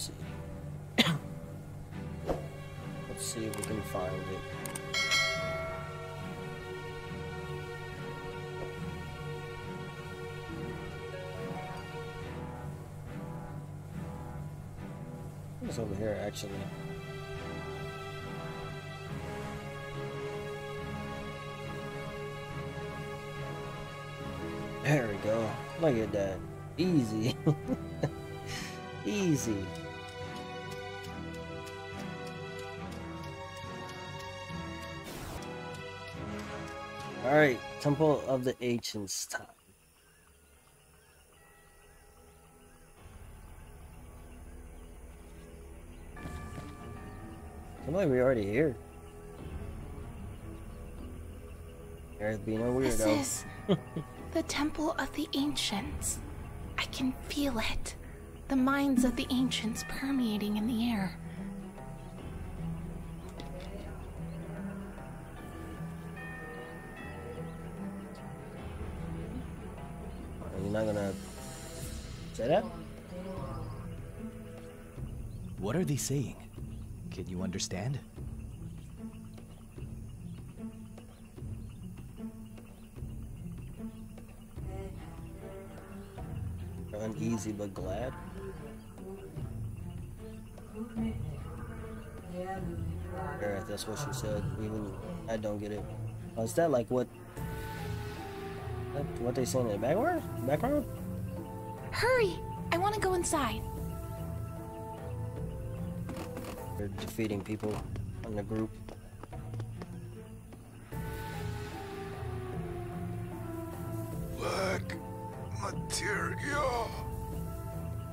Let's see. Let's see if we can find it. It's over here actually. There we go. Look at that. Easy. Easy. Alright, Temple of the Ancients time. Seems like we're already here. There's being a weirdo. This is the Temple of the Ancients. I can feel it. The minds of the ancients permeating in the air. Are they saying? Can you understand? Uneasy but glad. Or that's what she said. Even I don't get it. Oh, is that like what? What they saying in the background? Background? Hurry! I want to go inside. They're defeating people in the group. Black materia.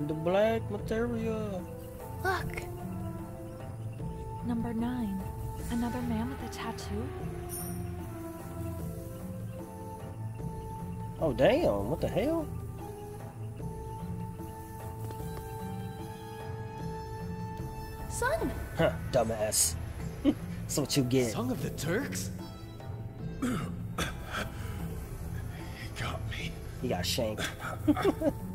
The black material. Look, Number nine. Another man with a tattoo? Oh damn! What the hell? Huh, dumbass. That's what you get. Tseng of the Turks? He got me. He got shanked.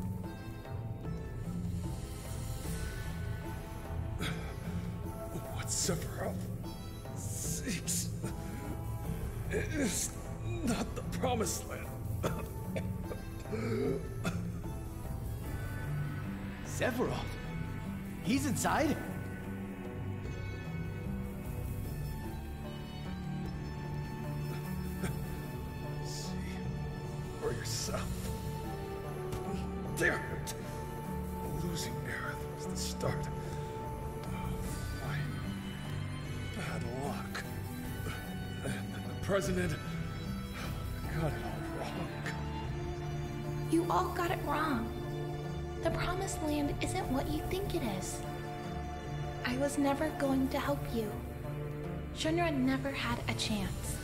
Shinra never had a chance.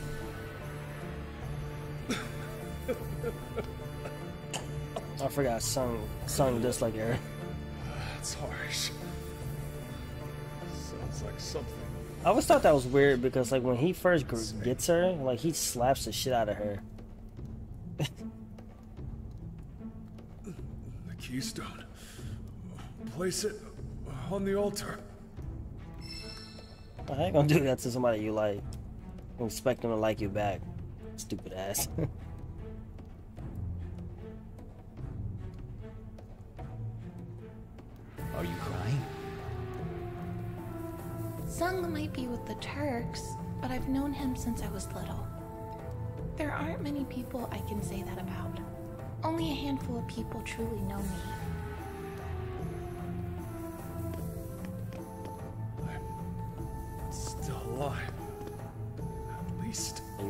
I forgot Tseng Tseng just like her. That's harsh. Sounds like something. I always thought that was weird because like when he first gr- gets her, like he slaps the shit out of her. The keystone. Place it on the altar. I ain't gonna do that to somebody you like. You expect them to like you back. Stupid ass. Are you crying? Tseng might be with the Turks, but I've known him since I was little. There aren't many people I can say that about. Only a handful of people truly know me.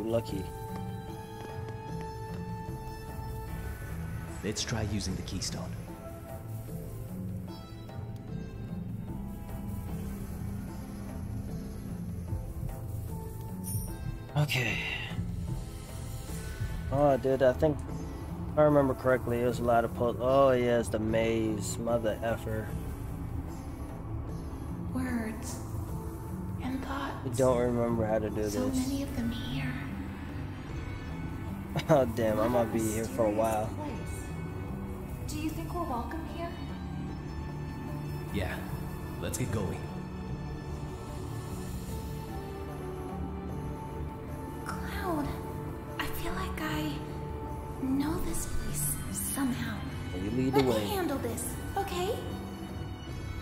Lucky. Let's try using the keystone. Okay. Oh, dude, I think if I remember correctly. It was a lot of pull. Oh, yeah, it's the maze, mother effer. Words and thoughts. I don't remember how to do So this. many of them here. Oh, damn, I might be here for a while. Do you think we're welcome here? Yeah, Let's get going. Cloud, I feel like I know this place somehow. You lead the Let me way. handle this, okay?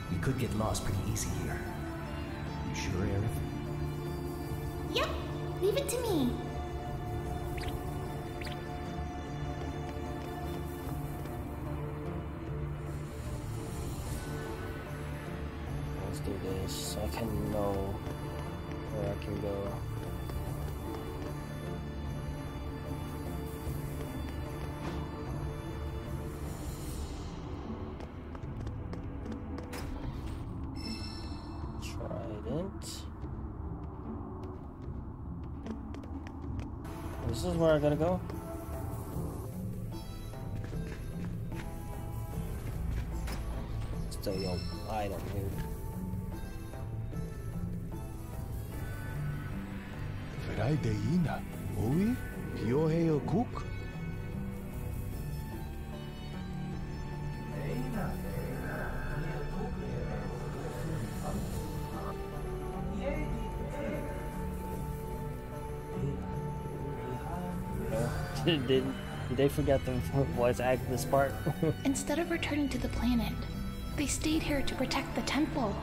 We could get lost pretty easy here. You sure, Aerith? Yep, leave it to me. Do this so I can know where I can go. Trident. This is where I gotta go. Still your item here. Ferai de ina. Oi? Hiohe o cook? did, did they forget the voice act this part? Instead of returning to the planet, they stayed here to protect the temple.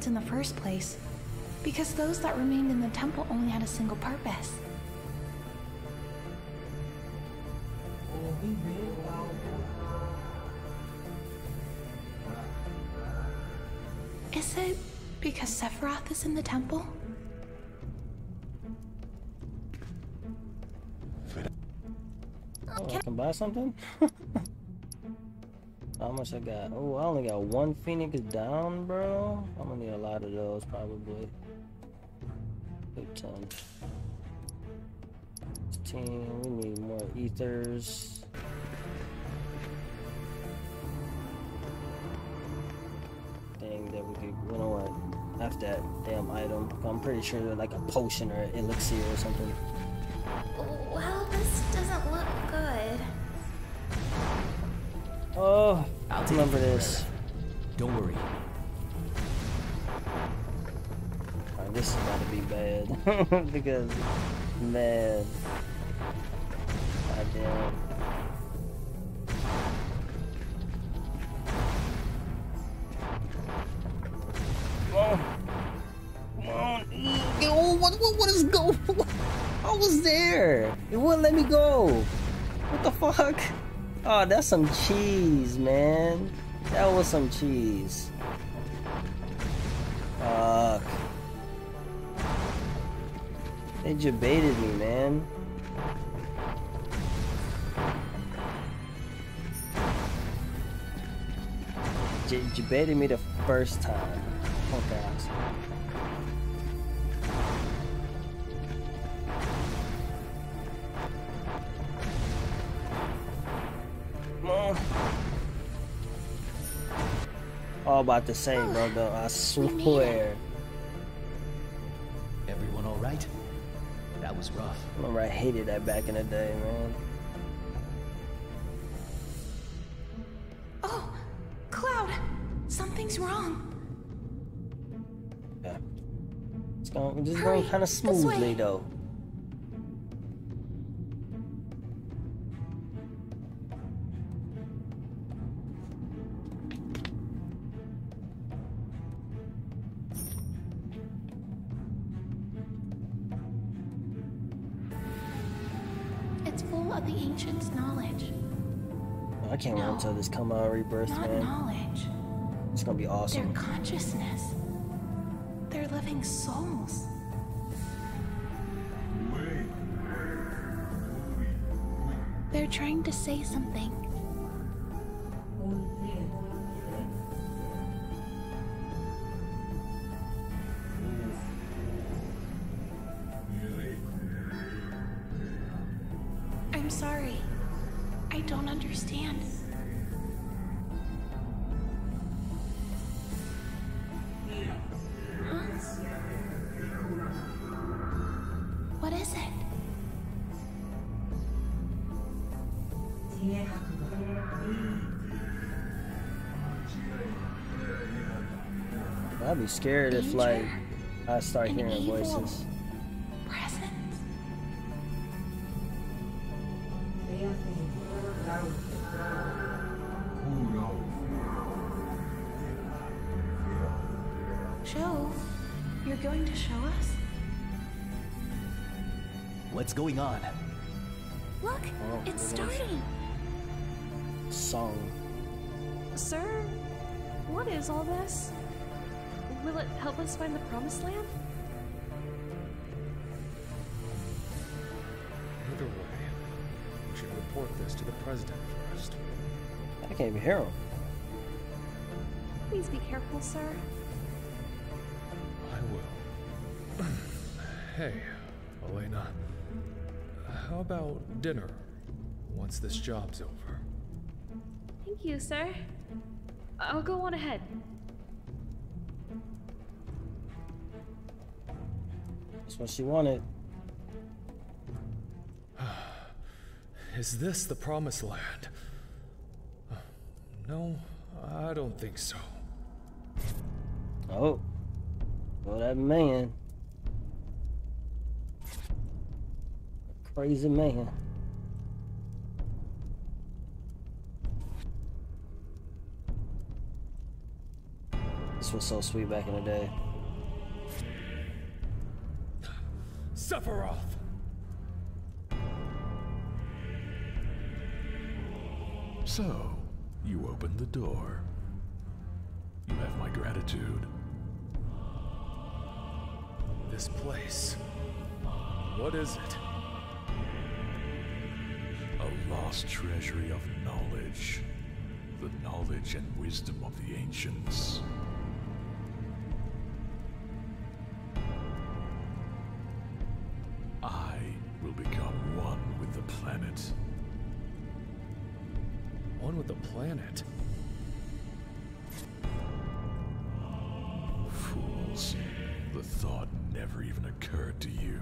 Need in the first place, because those that remained in the temple only had a single purpose. Is it because Sephiroth is in the temple? Oh, I can buy something? How much I got? Oh, I only got one Phoenix down, bro. I'm gonna need a lot of those, probably. 10. 16. We need more ethers. Thing that we could, you know what? After that damn item, I'm pretty sure they're like a potion or elixir or something. Oh well, this doesn't look good. Oh, I'll remember this. Don't worry. Alright, this is about to be bad. because, man. God damn. Come on. Come on. Yo, what, what, what is go? I was there. It wouldn't let me go. What the fuck? Oh, that's some cheese, man. That was some cheese. Fuck. They debated me, man. J- debated me the first time. Okay. Come about the same, bro. Though I swear. Everyone all right? That was rough. Remember, I hated that back in the day, man. Oh, Cloud! Something's wrong. Yeah. It's going, just Hurry, going kind of smoothly, though. Come out rebirth, Not man. knowledge. It's gonna be awesome. Their awesome. consciousness. Their living souls. They're trying to say something. I'd be scared if like I start An hearing evil voices. Presence? Show? You're going to show us? What's going on? Look, Oh, it's look at this. starting. Tseng. Sir, what is all this? Will it help us find the promised land? Either way, we should report this to the president first. I can't even hear him. Please be careful, sir. I will. hey, Elena. How about dinner once this job's over? Thank you, sir. I'll go on ahead. That's what she wanted. Is this the promised land? No, I don't think so. Oh. Well, that man. Crazy man. This was so sweet back in the day. Sephiroth! So, you opened the door. You have my gratitude. This place. What is it? A lost treasury of knowledge. The knowledge and wisdom of the ancients. Planet. One with the planet. Fools. The thought never even occurred to you.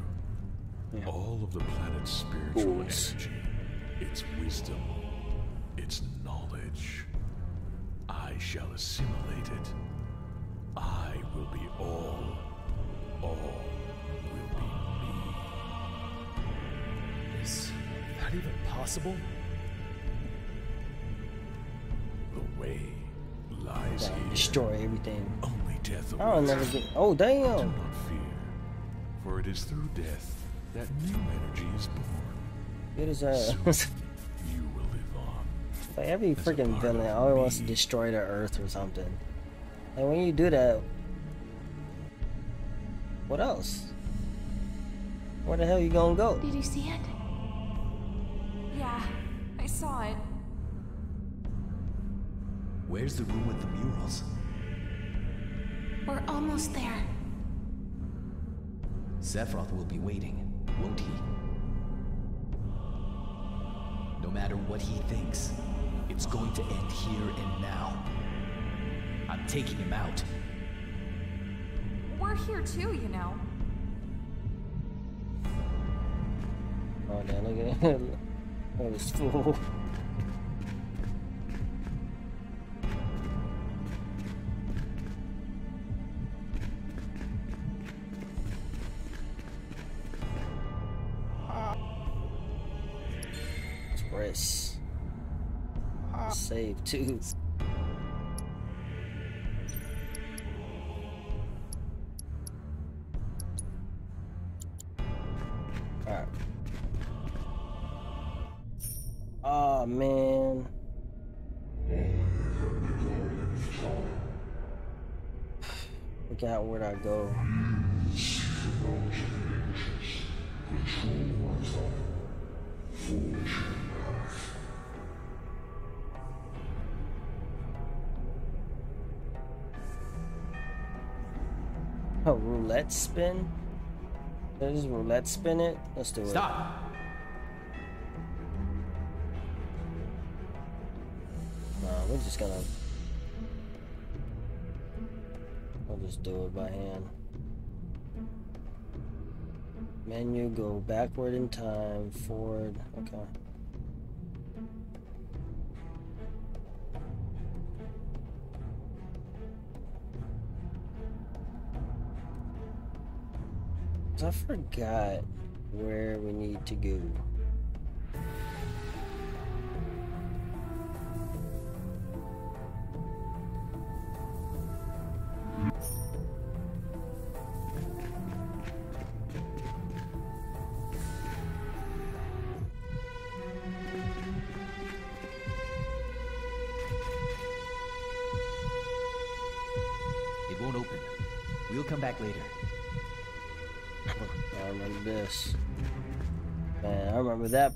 Yeah. All of the planet's spiritual Fools. energy, its wisdom, its knowledge, I shall assimilate it. I will be all. All that even possible? The way lies here. destroy everything. Only death I'll awaits. never get. Oh, Do damn. not fear, for it is through death that new energy is born. It is uh, You will live on. like every a freaking villain of always wants to destroy the Earth or something. And when you do that, what else? Where the hell you gonna go? Did you see it? Yeah, I saw it. Where's the room with the murals? We're almost there. Sephiroth will be waiting, won't he? No matter what he thinks, it's going to end here and now. I'm taking him out. We're here too, you know. Oh damn, look at at this fool. Press. Save too. I go. Oh, roulette spin? There's roulette spin it? Let's do it. Stop! Nah, we're just gonna. just do it by hand. Menu, go backward in time, forward, okay. I forgot where we need to go.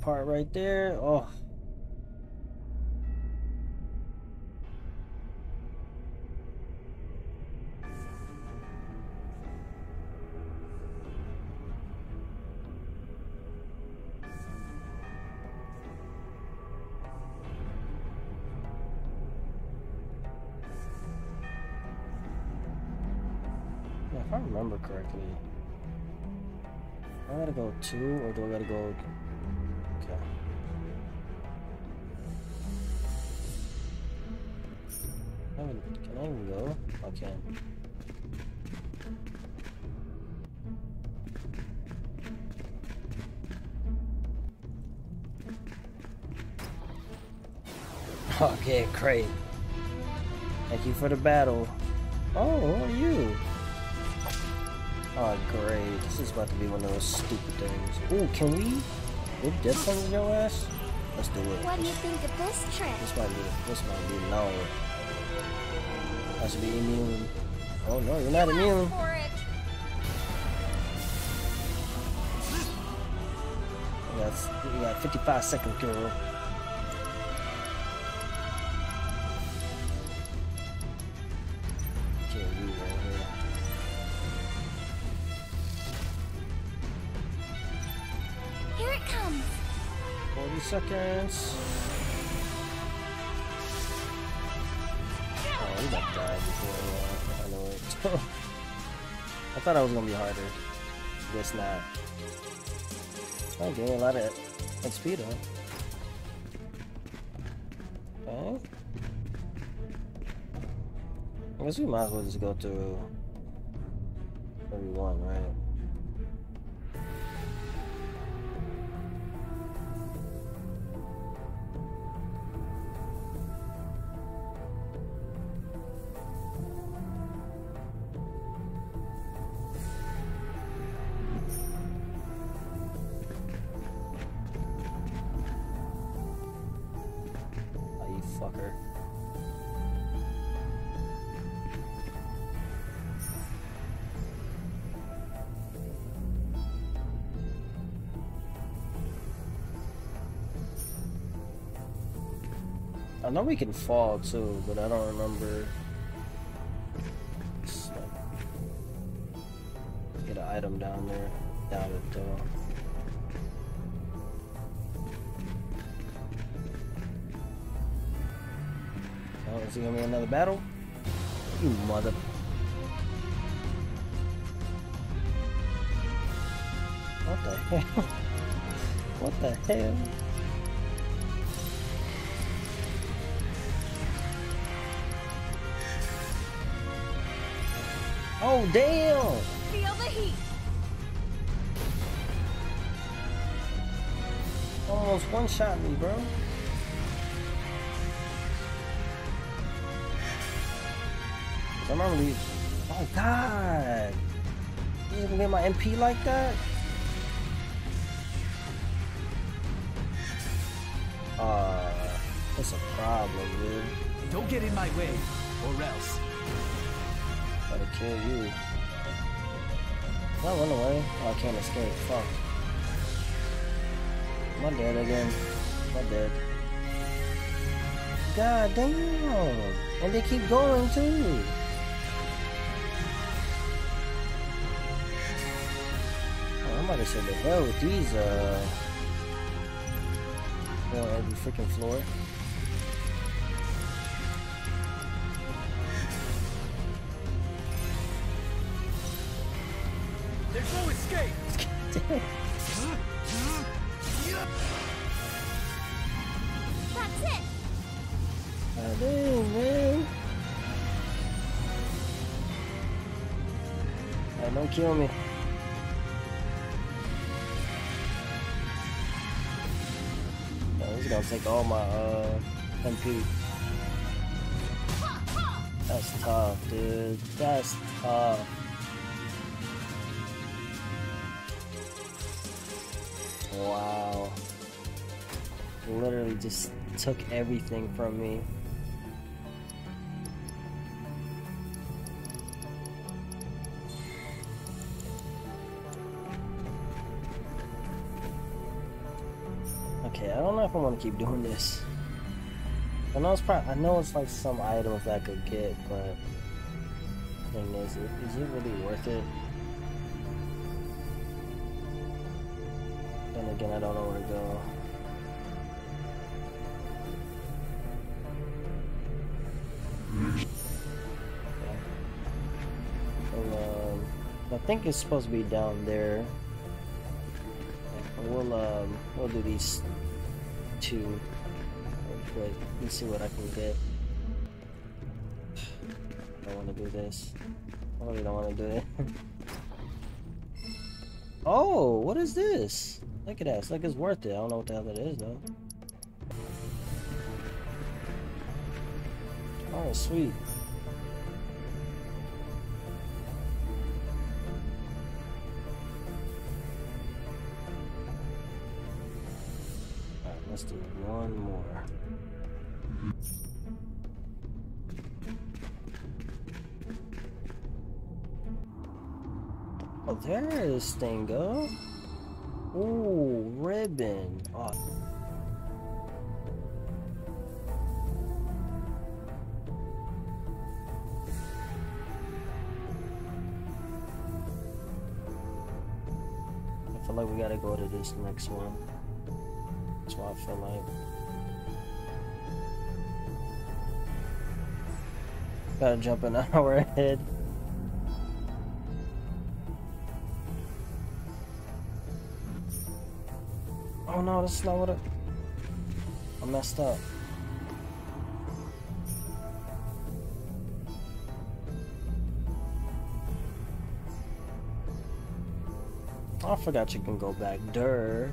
Part right there. Oh. Yeah, if I remember correctly. I gotta go two, or do I gotta go? Okay, great. Thank you for the battle. Oh, who are you? Oh, great. This is about to be one of those stupid things. Ooh, can we? Did something to your ass? Let's do it. What do you think of this trick? This might be, this might be no. I should be immune. Oh no, you're not immune. For it. You got, you got 55 seconds, girl. Seconds. Oh, about to die before uh, I know it. I thought it was gonna be harder. Guess not. Oh, getting a lot of XP though. Okay. I guess we might as well just go through everyone, right? Know we can fall too, but I don't remember. Like- Get an item down there. Doubt it though. Oh, is it gonna be another battle? You mother. What the hell? What the hell? Oh damn! Feel the heat. Almost one shot me, bro. I remember these. Oh god! You even get my MP like that? Uh, that's a problem, dude. Don't get in my way, or else. Kill you. Can I run away? Oh, I can't escape. Fuck. Am I dead again? Am I dead? God damn! And they keep going too. Oh, I'm about to say the hell with these, uh... On every freaking floor. kill me. this he's gonna take all my uh MP. That's tough, dude. That's tough. Wow. Literally just took everything from me. Okay, I don't know if I want to keep doing this. I know it's probably, I know it's like some items I could get, but thing is, is it really worth it? Then again, I don't know where to go. Um, I think it's supposed to be down there. We'll um, we'll do these two real quick and see what I can get. I don't want to do this. I really don't want to do it. oh, what is this? Look at that. It's like it's worth it. I don't know what the hell it is though. Oh, sweet. There's Stingo. Ooh, ribbon. Oh. I feel like we gotta go to this next one. That's why I feel like. Gotta jump an hour ahead. Oh no, this is not what I... I messed up. I forgot you can go back. Durr.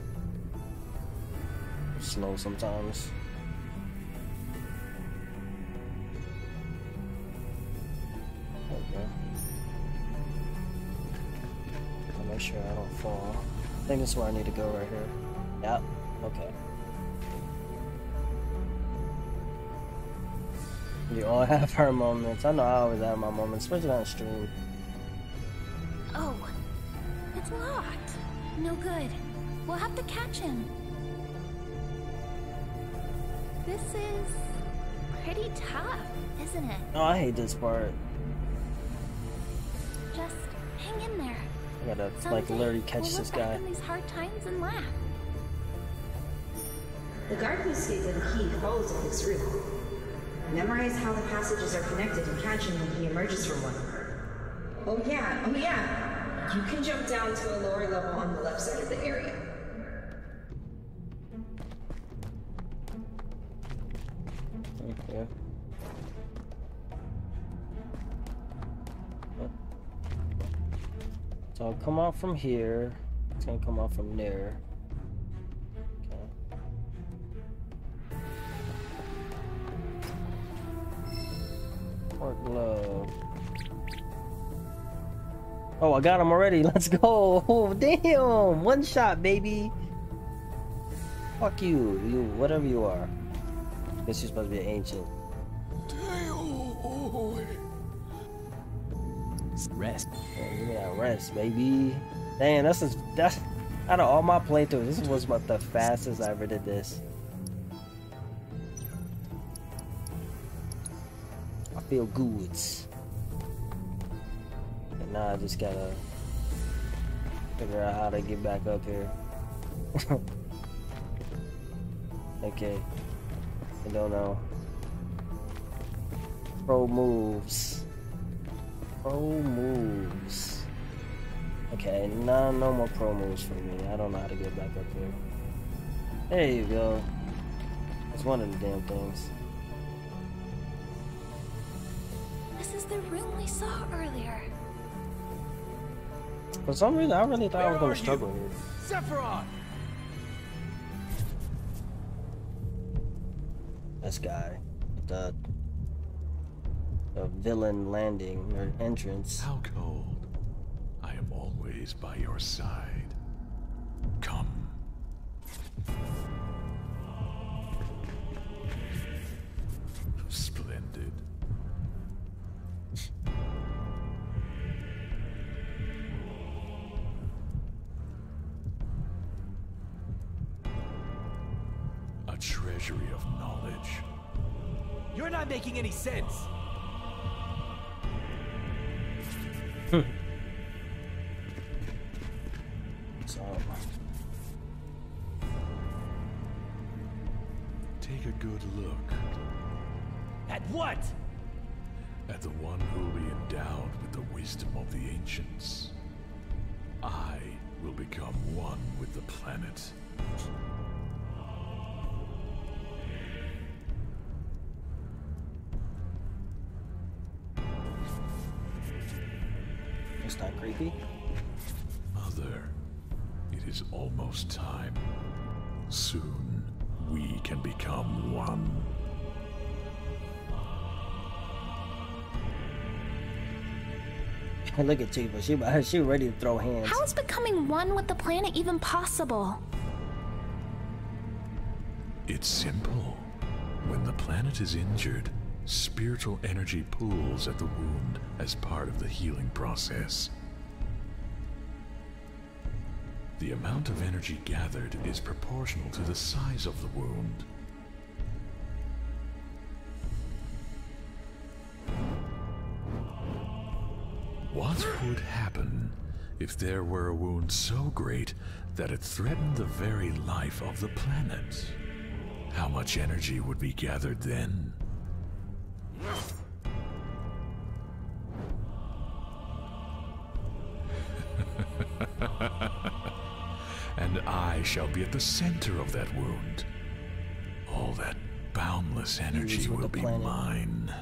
Slow sometimes. Okay. I'll make sure I don't fall. I think this is where I need to go right here. Yep. Okay. You all have our moments. I know I always have my moments, especially on stream. Oh, it's locked. No good. We'll have to catch him. This is pretty tough, isn't it? Oh, I hate this part. Just hang in there. I gotta Someday, like literally catch we'll this guy. these hard times and laugh. The guard who states that the key holds a fixed route. Memorize how the passages are connected and catch him when he emerges from one. Oh yeah, oh yeah. You can jump down to a lower level on the left side of the area. Okay. So I'll come out from here. It's gonna come out from there. Glove. Oh, I got him already. Let's go. Oh, damn. One shot, baby. Fuck you. You, whatever you are. This you're supposed to be an ancient. Rest. Yeah, give me that rest, baby. Damn, that's that's out of all my playthroughs, this was about the fastest I ever did this. Feel good. And now I just gotta figure out how to get back up here. okay. I don't know. Pro moves. Pro moves. Okay, no, no more pro moves for me. I don't know how to get back up here. There you go. It's one of the damn things. The room we saw earlier. For some reason, I really thought I was gonna struggle you? here. Sephiroth! This guy. The the villain landing or entrance. How cold? I am always by your side. Come. Splendid. A treasury of knowledge. You're not making any sense. So Take a good look At what? At the one who will be endowed with the wisdom of the ancients. I will become one with the planet. it's not creepy. Mother, it is almost time. Soon, we can become one. Look at Tifa. She she ready to throw hands. How is becoming one with the planet even possible? It's simple. When the planet is injured, spiritual energy pools at the wound as part of the healing process. The amount of energy gathered is proportional to the size of the wound. If there were a wound so great that it threatened the very life of the planet? How much energy would be gathered then? and I shall be at the center of that wound. All that boundless energy will be planet. mine.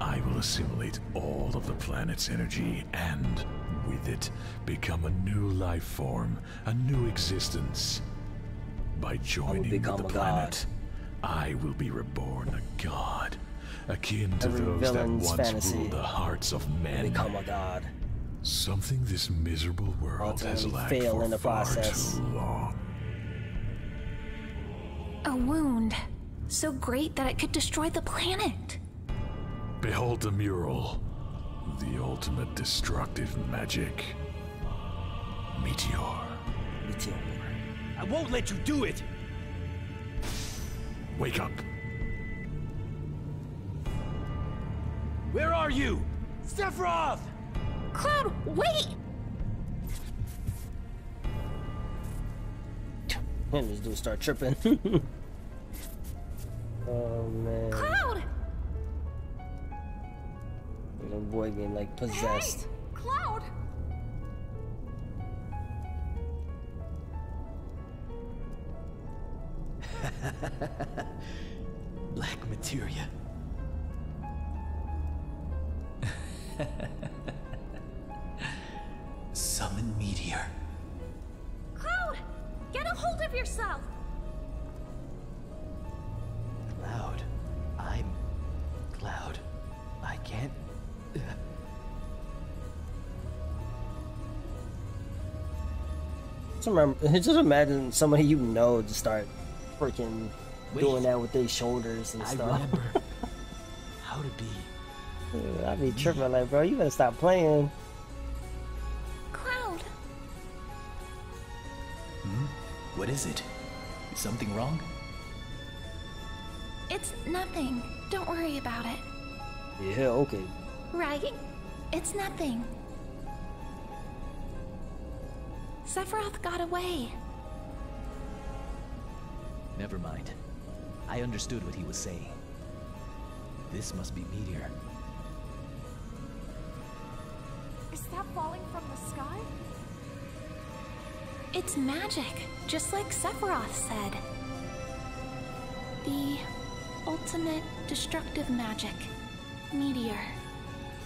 I will assimilate all of the planet's energy and, with it, become a new life form, a new existence. By joining with the a god. planet, I will be reborn a god, akin to Every those that once fantasy. ruled the hearts of men. Become a god. Something this miserable world has Ultimately lacked fail for in the far process. too long. A wound. So great that it could destroy the planet. Behold the mural. The ultimate destructive magic. Meteor. Meteor. I won't let you do it. Wake up. Where are you? Sephiroth! Cloud, wait! And this dude start tripping. oh man. Cloud! Boy getting like possessed. Cloud! Black materia. Remember, just imagine somebody you know just start freaking Wait. doing that with their shoulders and I stuff. remember how to be. I'd be tripping like, bro, you better stop playing. Cloud! Hmm? What is it? Is something wrong? It's nothing. Don't worry about it. Yeah, okay. Right? It's nothing. Sephiroth got away. Never mind. I understood what he was saying. This must be meteor. Is that falling from the sky? It's magic, just like Sephiroth said. The ultimate destructive magic. Meteor.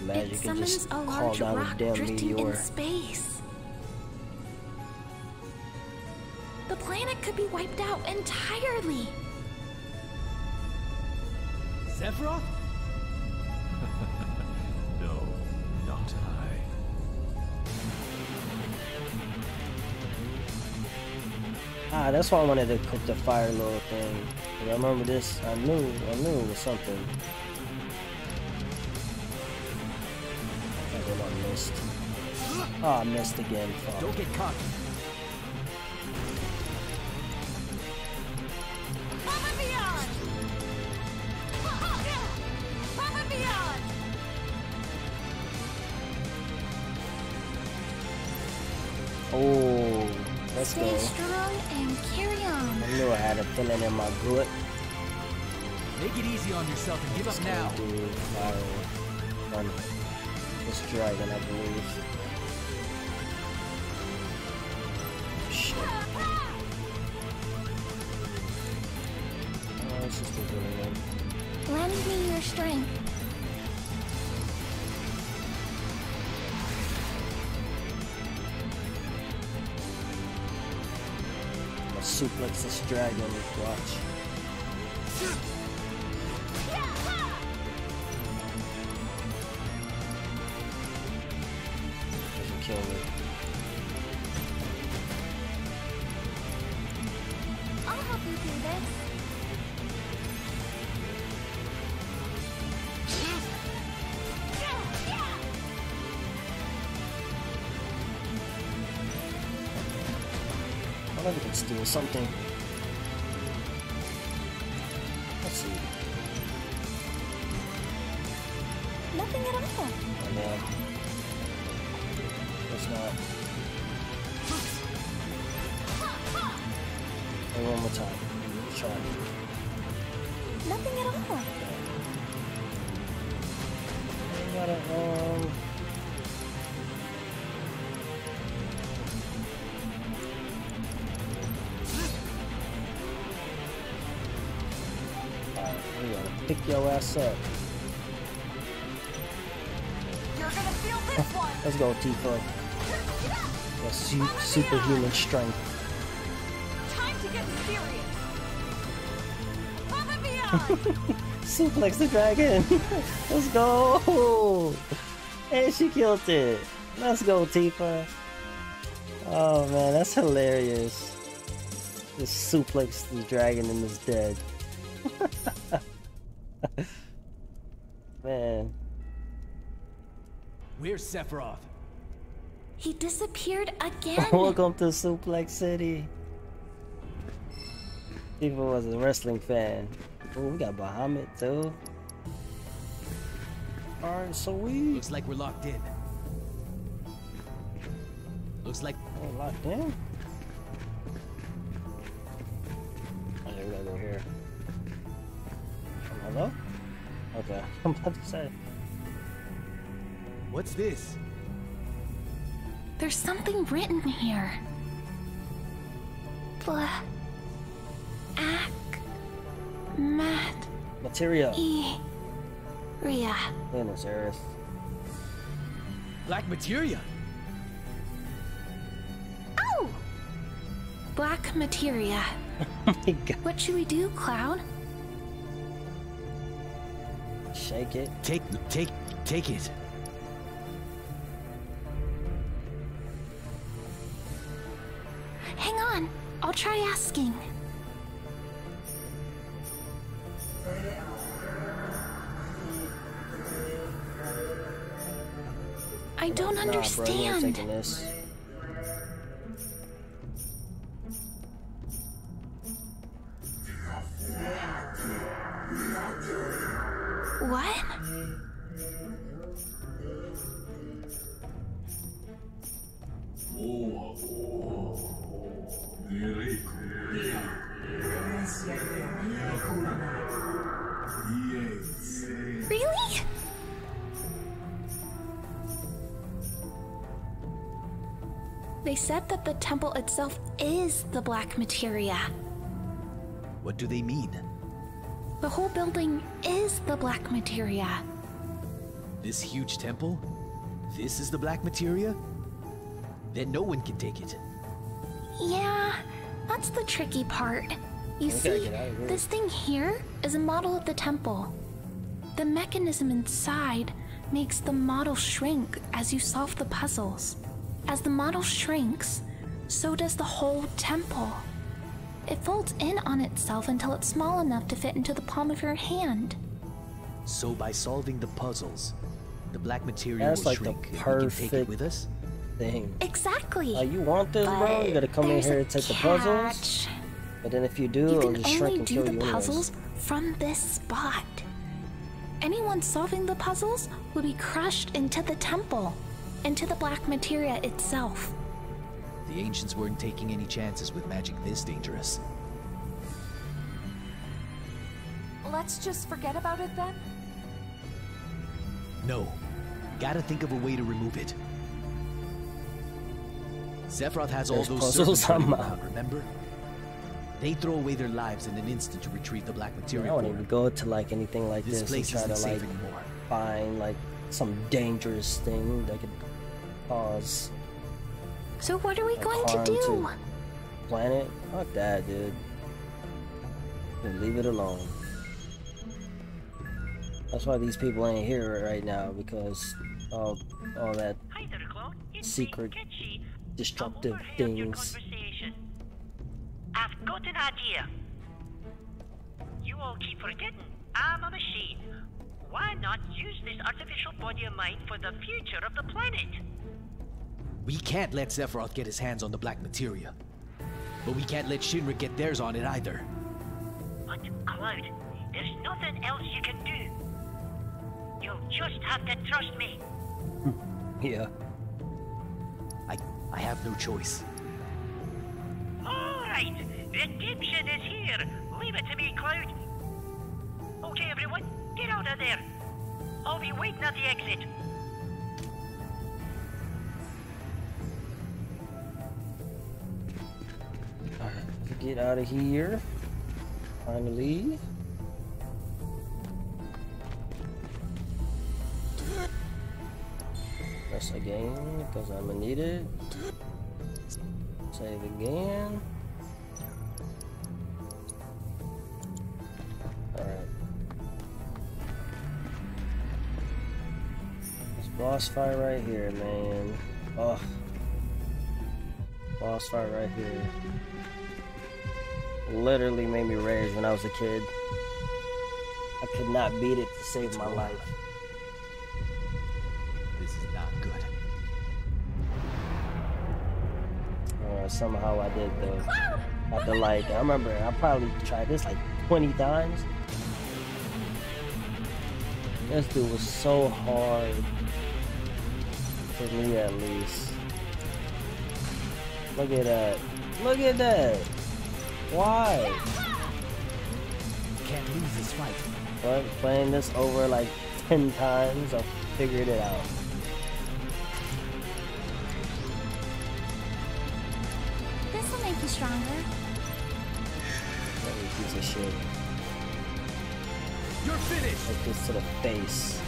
Magic it summons a large rock drifting meteor. in space. The planet could be wiped out entirely. Sephiroth? No, not I. Ah, that's why I wanted to cook the fire little thing. I remember this. I knew. I knew it was something. I missed. Oh, I missed again. Fuck. Don't get cocky. My gut. Make it easy on yourself and give up now. On um, this dragon, I believe. Suplex this dragon. Watch. I wonder if we can steal something. Let's see. Nothing at all. Oh man. It's not. Hey, one more time. Try. Nothing at all. Your ass up. You're gonna feel this one. Let's go, Tifa. Your su superhuman strength. Time to get serious. Above and beyond. Suplex the dragon! Let's go! And she killed it! Let's go, Tifa! Oh man, that's hilarious. Just suplex the dragon and is dead. Sephiroth? He disappeared again. Welcome to Suplex City. Tifa was a wrestling fan. Oh, we got Bahamut too. Alright, so we Looks like we're locked in. Looks like Oh, locked in? Oh, yeah, we gotta go here. Hello? Okay, I'm about to say. What's this? There's something written here. Blah. Ak. Mat. Materia. E. Ria. Goodness, Aerith. Black materia. Oh! Black materia. Oh my god. What should we do, Cloud? Shake it. Take take take it. I'll try asking. I don't Nah, bro, you ain't understand. Temple itself is the black materia. What do they mean? The whole building is the black materia. This huge temple? This is the black materia? Then no one can take it. Yeah, that's the tricky part. You see, get out of here. this thing here is a model of the temple. The mechanism inside makes the model shrink as you solve the puzzles. As the model shrinks, so does the whole temple. It folds in on itself until it's small enough to fit into the palm of your hand. So by solving the puzzles, the black materia That's will like the shrink and we can take it with us? thing. Exactly. Like you want this, bro? You gotta come in here and take the puzzles. But then if you do, You it'll can just shrink only and do kill the you anyways. puzzles from this spot. Anyone solving the puzzles will be crushed into the temple, into the black materia itself. The ancients weren't taking any chances with magic this dangerous. Let's just forget about it then? No. Gotta think of a way to remove it. Sephiroth has all There's those puzzles servants running on my- around, remember? They throw away their lives in an instant to retrieve the black materia. I material. won't even go to like anything like This this, and place try to isn't like safe anymore. find like some dangerous thing that could cause So what are we going to harm do? planet. Fuck that, dude. Just leave it alone. That's why these people ain't here right now because all all that Hi there, Clone. It's secret destructive I'm overheard your things. conversation. I've got an idea. You all keep forgetting I'm a machine. Why not use this artificial body of mine for the future of the planet? We can't let Sephiroth get his hands on the black materia. But we can't let Shinra get theirs on it either. But, Cloud, there's nothing else you can do. You'll just have to trust me. Yeah. I I have no choice. Alright, redemption is here. Leave it to me, Cloud. Okay, everyone, get out of there. I'll be waiting at the exit. Get out of here. Finally. Press again because I'm gonna need it. Save again. Alright. This boss fight right here, man. Oh. Boss fight right here. Literally made me rage when I was a kid. I could not beat it to save my life. This is not good. Uh, somehow I did though. After like, I remember I probably tried this like 20 times. This dude was so hard. For me at least. Look at that. Look at that. Why? Can't lose this fight. But playing this over like 10 times, I figured it out. This will make you stronger. Holy piece of shit. You're finished. Like this to the face.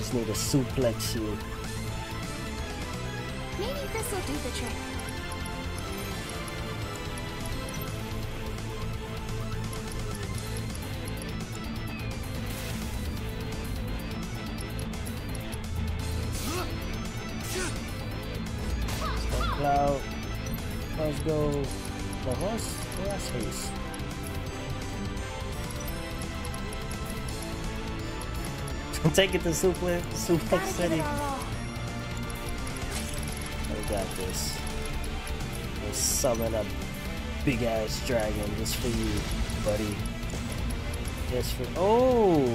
Just need to suplex you. Maybe this will do the trick. Take it to suplex, suplex city. it our all. We got this. Let's summon a big ass dragon just for you, buddy. Just for oh.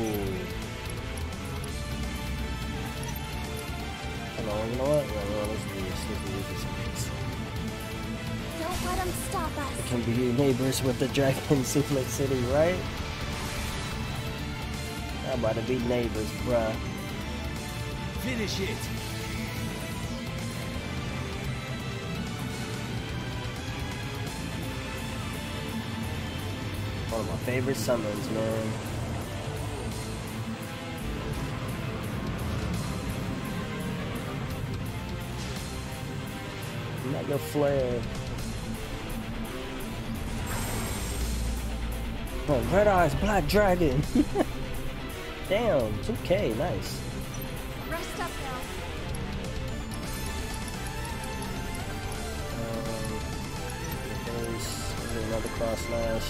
Hold on, you know what? No, let's do this. Let's do this. Don't let him stop us. It can be neighbors with the dragon suplex city, right? I'm about to be neighbors, bruh. Finish it! One of my favorite summons, man. Mega Flare. But Red Eyes Black Dragon. Damn, 2K, nice. Rest up now. Um, there's another cross slash.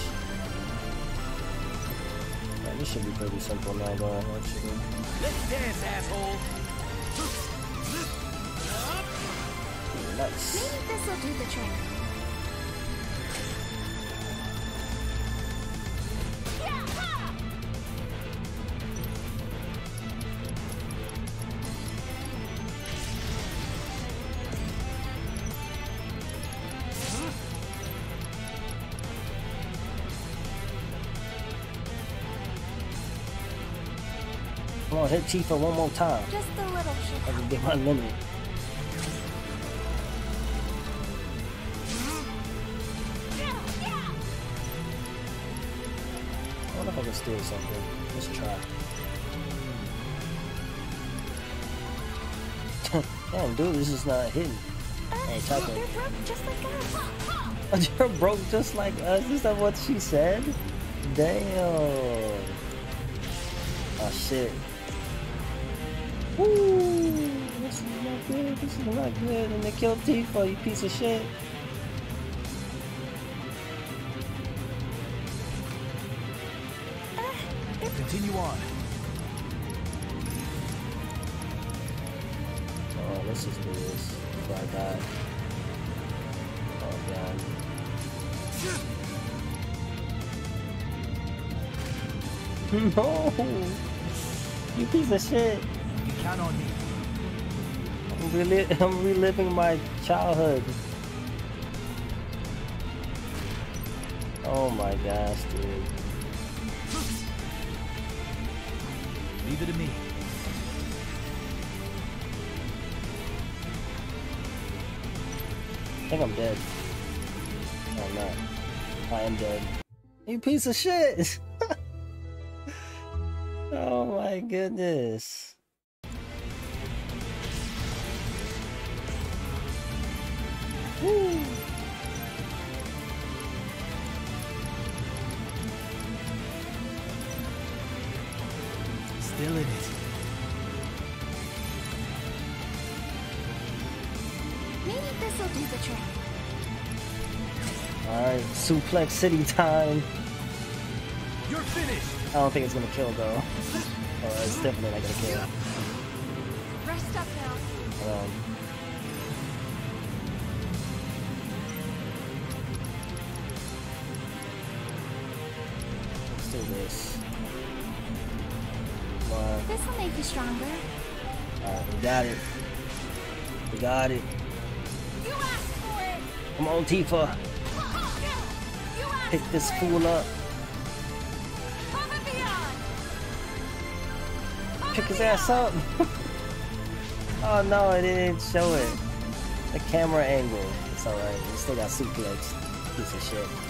Yeah, this should be pretty simple now, though, actually. Let's dance, asshole! Nice. Maybe this'll do the trick. Hit Tifa one more time. Just a little I can get my limit. I wonder if I can steal something. Let's try. Damn, dude, this is not hidden. Uh, hey, type They're broke just like us. You're broke just like us. Is that what she said? Damn. Oh shit. Woo! This is not good. This is not good. And they killed Tifa, you piece of shit. Continue on. Oh, let's just do this before I die. Oh god. No! You piece of shit! You count on me. I'm, I'm reliving my childhood. Oh my gosh, dude. Leave it to me. I think I'm dead. No, I'm not. I am dead. You piece of shit! oh my goodness. Woo. Still in it. Maybe this'll do the trick. Alright, suplex city time. You're finished! I don't think it's gonna kill though. Oh, it's definitely not gonna kill. Let's do this. Come. This'll make you stronger. Alright, we got it. We got it. You asked for it. Come on, Tifa. Pick this for fool up. it. Above and beyond. Above Pick his ass up. oh no, it didn't show it. The camera angle. It's alright. We still got suplex. Piece of shit.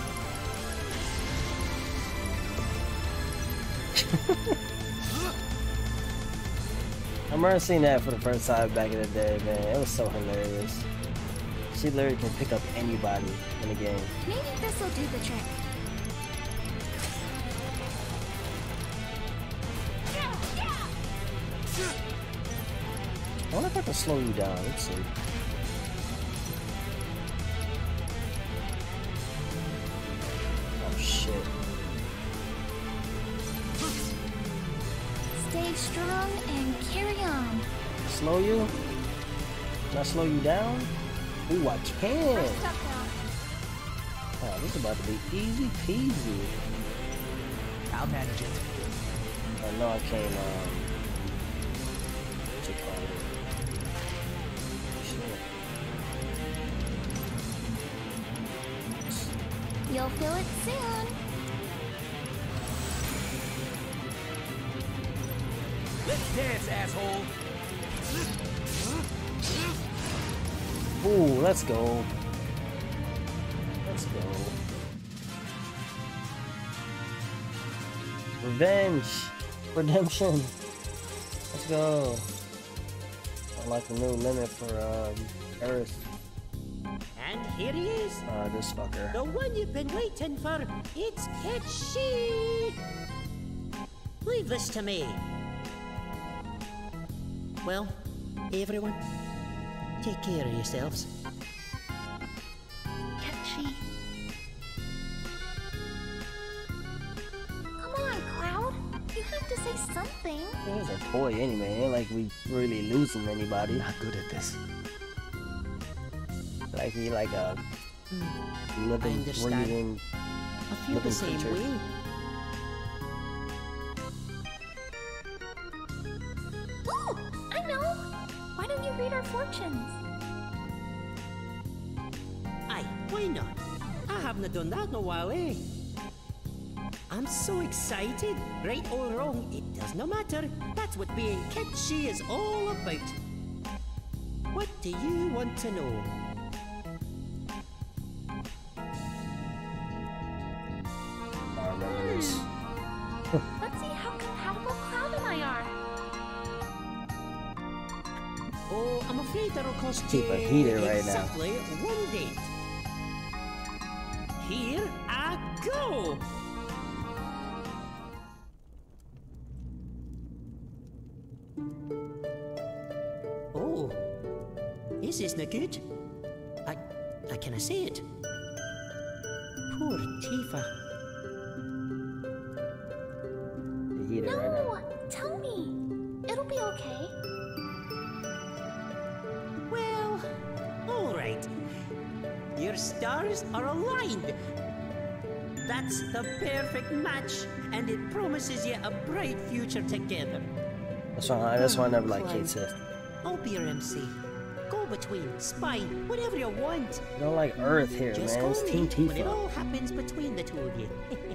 I remember seeing that for the first time back in the day, man. It was so hilarious. She literally can pick up anybody in the game. Maybe this'll do the trick. I wonder if I can slow you down. Let's see. Slow you? Can I slow you down? Ooh, I can. Rest up now. Oh, this is about to be easy peasy. I'll manage it. I know I can't, um... What's it called? Shit. You'll feel it soon. Let's dance, asshole! Let's go. Let's go. Revenge! Redemption! Let's go. I like the new limit for um, Aerith. And here he is. Uh, this fucker. The one you've been waiting for. It's Cait Sith. Leave this to me. Well, everyone, take care of yourselves. He's a boy anyway. Ain't like we really losing anybody. Not good at this. Like he like a living, understand. breathing. I feel living the same creature. way. Ooh, I know. Why don't you read our fortunes? Aye, why not? I haven't done that in a while, eh? I'm so excited. Right or wrong, it does not matter. That's what being kitschy is all about. What do you want to know? I remember this. Let's see how compatible Cloud and I are. Oh, I'm afraid that'll cost Keep you it heated right now. exactly one date. Here I go. Good. I, I can I say it? Poor Tifa. The heater right now. No, tell me. It'll be okay. Well, all right. Your stars are aligned. That's the perfect match, and it promises you a bright future together. That's why. That's why I never liked Cait Sith. I'll be your MC. Between, spine, whatever you want. I don't like Aerith here, Just man. It's Team when it all happens between the two of you.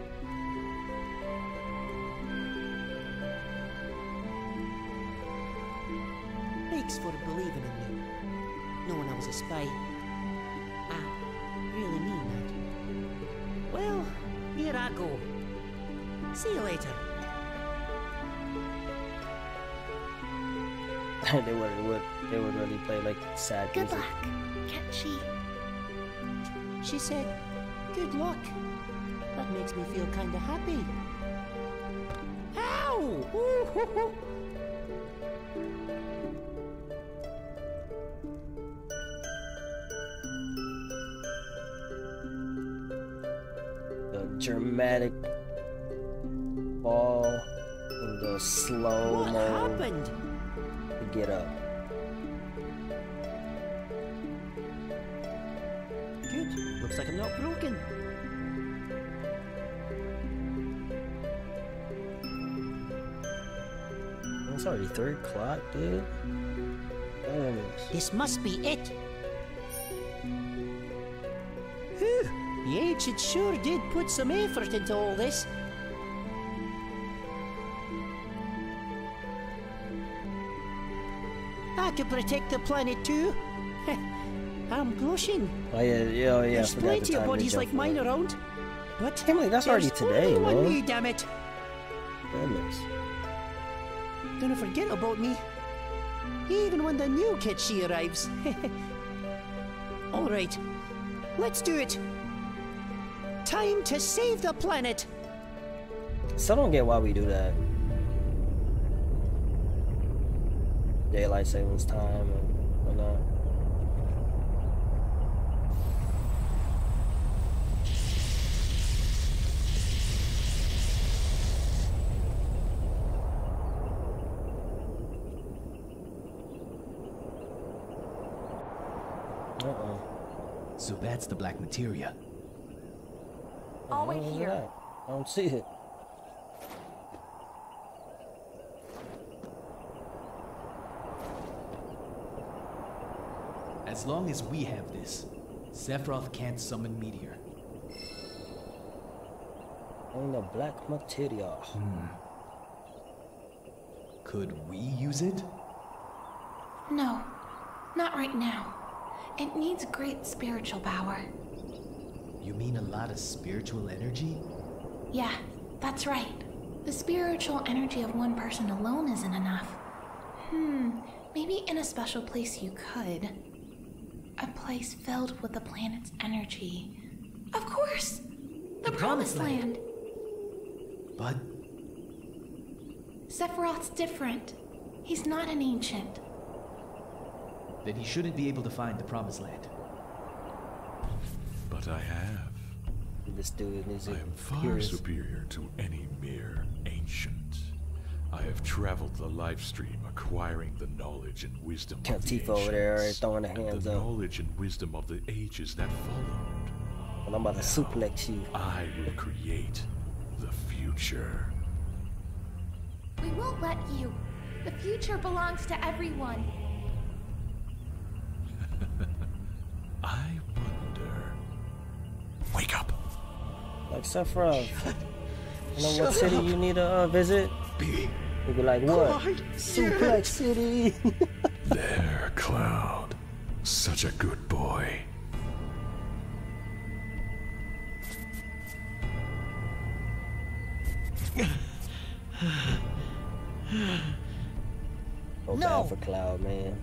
Good music. luck, Cait Sith. She said, Good luck. That makes me feel kinda happy. Ow! Ooh, hoo, hoo. The dramatic fall and the slow What mo happened? to get up. Not broken. Oh, it's already three o'clock, dude. This must be it. Whew, the ancient sure did put some effort into all this. I could protect the planet too. I'm blushing. Oh yeah, yeah, oh, yeah. There's plenty of bodies like mine around. But Emily, that's already today, only one me, damn it. Goodness. Gonna forget about me. Even when the new kid she arrives. Alright, let's do it. Time to save the planet. Still don't get why we do that. Daylight savings time that's the black materia. What I'll wait here. that? I don't see it. As long as we have this, Sephiroth can't summon Meteor. On the black materia. Hmm. Could we use it? No, not right now. It needs great spiritual power. You mean a lot of spiritual energy? Yeah, that's right. The spiritual energy of one person alone isn't enough. Hmm, maybe in a special place you could. A place filled with the planet's energy. Of course! The, The Promised Land. Land. But Sephiroth's different. He's not an ancient. Then he shouldn't be able to find the Promised Land. But I have. This dude is I am far curious. superior to any mere ancient. I have traveled the life stream, acquiring the knowledge and wisdom Got of the Tifa over there already ancients, throwing her and hands the up. knowledge and wisdom of the ages that followed. And I'm about to suplex you. I will create the future. We won't let you. The future belongs to everyone. I wonder. Wake up! Like Sephiroth. You know what city you need to uh, visit? You'd be like, what? Suplex City. There, Cloud. Such a good boy. No. for Cloud, man.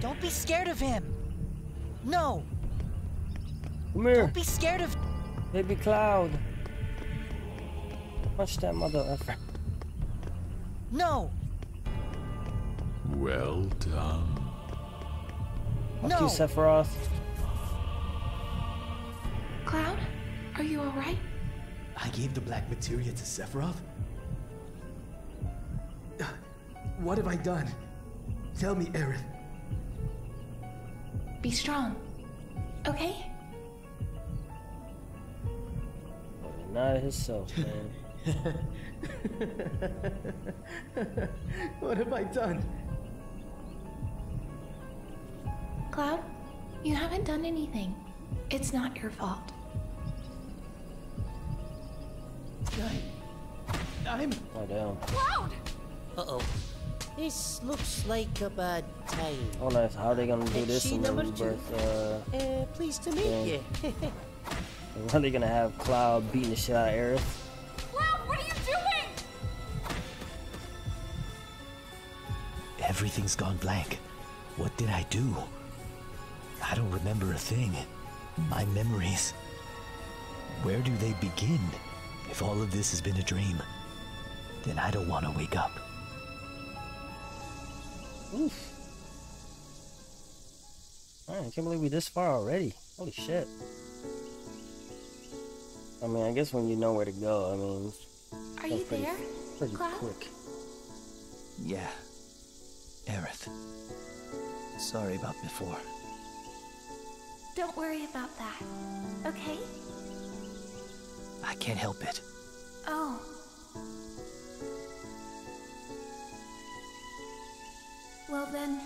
Don't be scared of him. No, Come here, don't be scared of. baby Cloud. Watch that mother effer. No, Well done. Fuck No. you, Sephiroth. Cloud, are you alright? I gave the black materia to Sephiroth? Uh, What have I done? Tell me, Aerith. Be strong. Okay? Not himself, man. what have I done? Cloud, you haven't done anything. It's not your fault. I, I'm. Oh damn. Cloud! Uh oh. This looks like a bad time. Oh don't know they gonna do this in number two? rebirth. Uh, Uh, pleased to meet Yeah. you. are they gonna have Cloud beating the shit out of Aerith? Cloud, what are you doing? Everything's gone blank. What did I do? I don't remember a thing. My memories. Where do they begin? If all of this has been a dream, then I don't want to wake up. Oof. Man, I can't believe we're this far already. Holy shit. I mean, I guess when you know where to go, I mean, it's Are that's you pretty, there? pretty Cloud? quick. Yeah. Aerith. Sorry about before. Don't worry about that. Okay? I can't help it. Oh. Well then,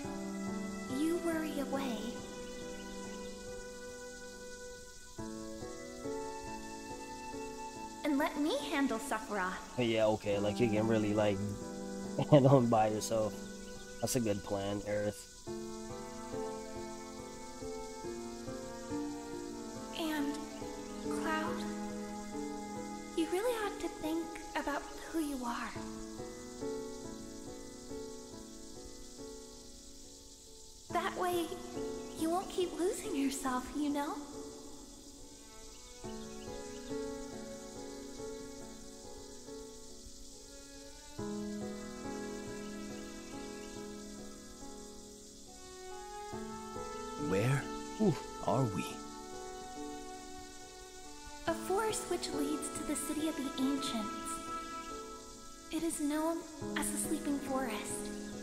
you worry away. And let me handle Sephiroth. Yeah, okay, like you can really like handle him by yourself. That's a good plan, Aerith. And, Cloud, you really ought to think about who you are. That way, you won't keep losing yourself, you know? Where are we? A forest which leads to the city of the ancients. It is known as the Sleeping Forest.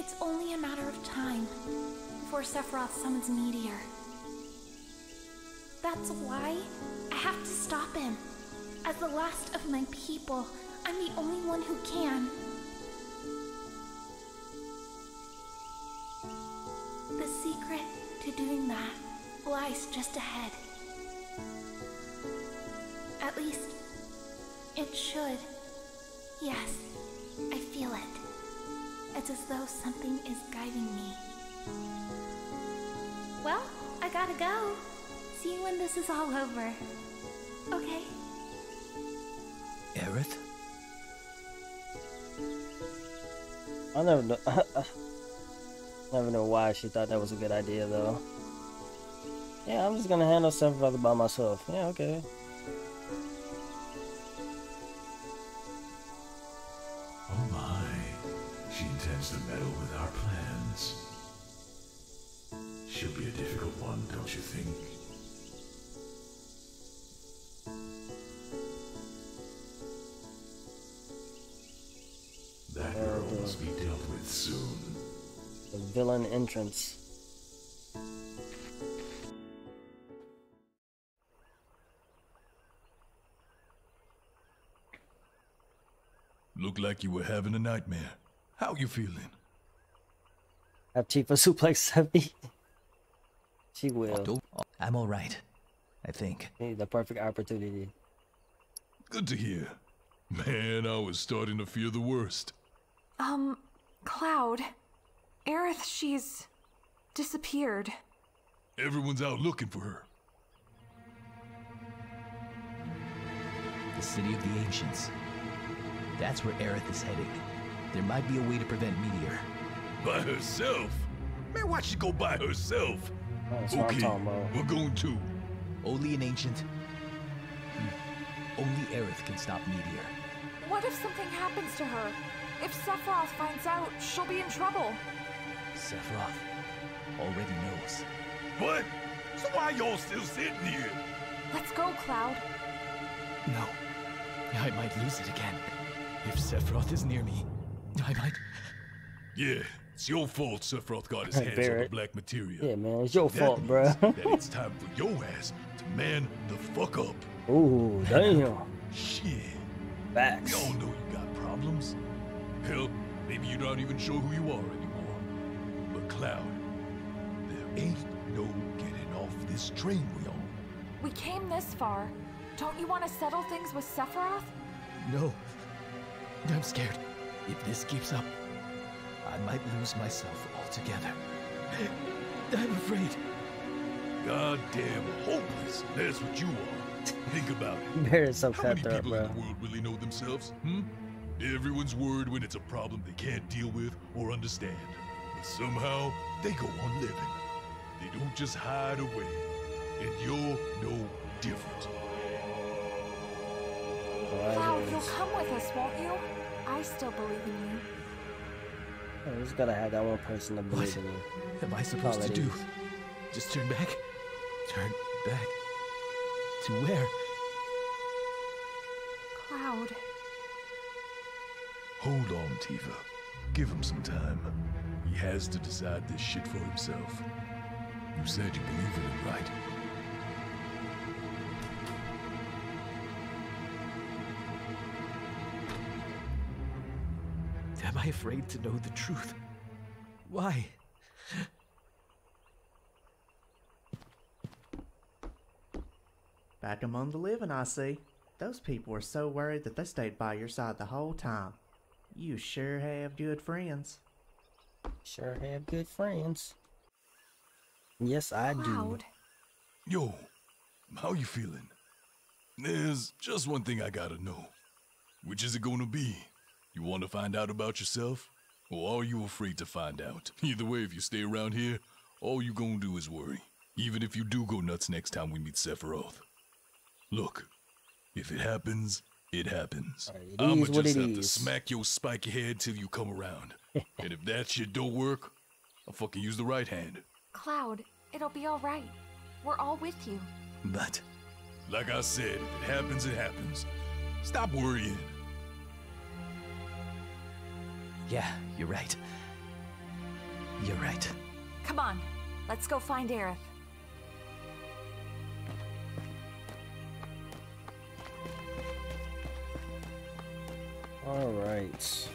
It's only a matter of time before Sephiroth summons Meteor. That's why I have to stop him. As the last of my people, I'm the only one who can. The secret to doing that lies just ahead. At least, it should. Yes, I feel it. It's as though something is guiding me. Well, I gotta go. See you when this is all over. Okay? Aerith? I never know. never know why she thought that was a good idea though. Yeah, I'm just gonna handle Sephiroth by myself. Yeah, okay. Entrance. Look like you were having a nightmare. How you feeling? Have Tifa suplex 70. she will. I'm all right. I think. Hey, the perfect opportunity. Good to hear. Man, I was starting to fear the worst. Um, Cloud. Aerith, she's disappeared. Everyone's out looking for her. The city of the ancients. That's where Aerith is heading. There might be a way to prevent Meteor. By herself? Man, why'd she go by herself? That's what I'm okay, talking about. we're going to. Only an ancient. Hmm. Only Aerith can stop Meteor. What if something happens to her? If Sephiroth finds out, she'll be in trouble. Sephiroth already knows. What? So why y'all still sitting here? Let's go, Cloud. No. I might lose it again. If Sephiroth is near me, I might. Yeah, it's your fault Sephiroth got his hands on the black materia. Yeah, man, it's your That fault, means bruh. that it's time for your ass to man the fuck up. Ooh, damn. Shit. Facts. We all know you got problems. Hell, maybe you're not even sure who you are anymore. But Cloud, there ain't no getting off this train we on. We came this far. Don't you want to settle things with Sephiroth? No. I'm scared. If this keeps up, I might lose myself altogether. I'm afraid. Goddamn hopeless. That's what you are. Think about it. Barret's so How many cutthroat, people in the world really know themselves? Hmm? Everyone's worried when it's a problem they can't deal with or understand. But somehow, they go on living. They don't just hide away. And you're no different. Cloud, you'll come with us, won't you? I still believe in you. Oh, you just gotta have that one person to believe in you. am I supposed all to do? Just turn back? Turn back? To where? Cloud. Hold on, Tifa. Give him some time. He has to decide this shit for himself. You said you believe in it, right? Am I afraid to know the truth? Why? Back among the living, I see. Those people were so worried that they stayed by your side the whole time. You sure have good friends. Sure have good friends. Yes, I do. Yo, how you feeling? There's just one thing I gotta know. Which is it gonna be? You wanna find out about yourself? Or are you afraid to find out? Either way, if you stay around here, all you gonna do is worry. Even if you do go nuts next time we meet Sephiroth. Look, if it happens, it happens. it I'ma just it have to smack your spiky head till you come around. and if that shit don't work, I'll fucking use the right hand. Cloud, it'll be alright. We're all with you. But Like I said, if it happens, it happens. Stop worrying. yeah, you're right. You're right. Come on, let's go find Aerith. All right.